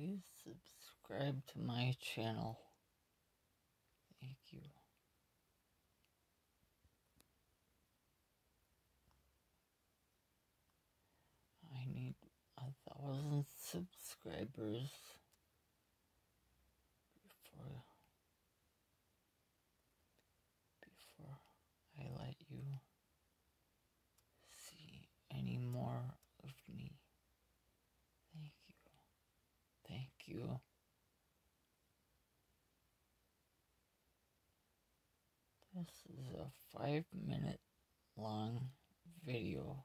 Please subscribe to my channel. Thank you. I need a thousand subscribers you. This is a five minute long video.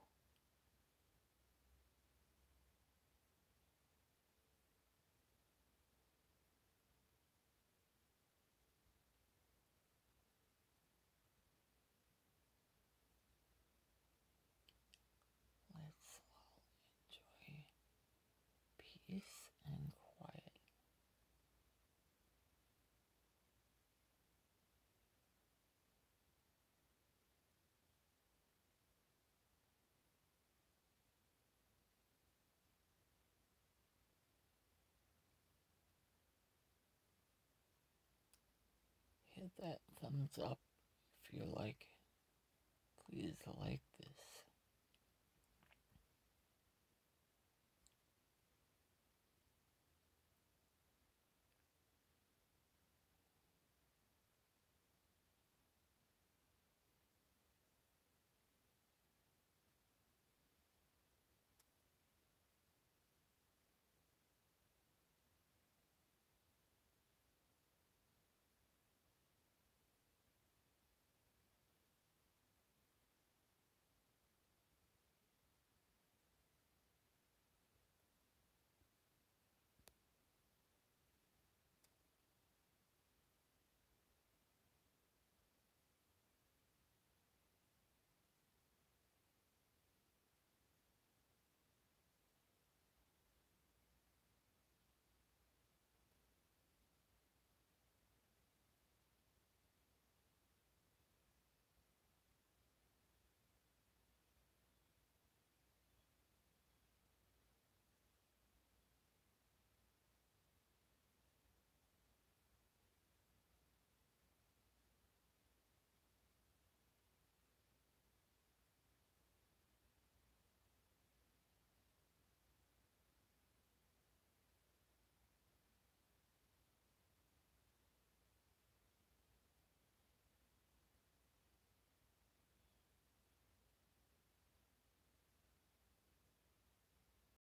Hit that thumbs up if you like. Please like this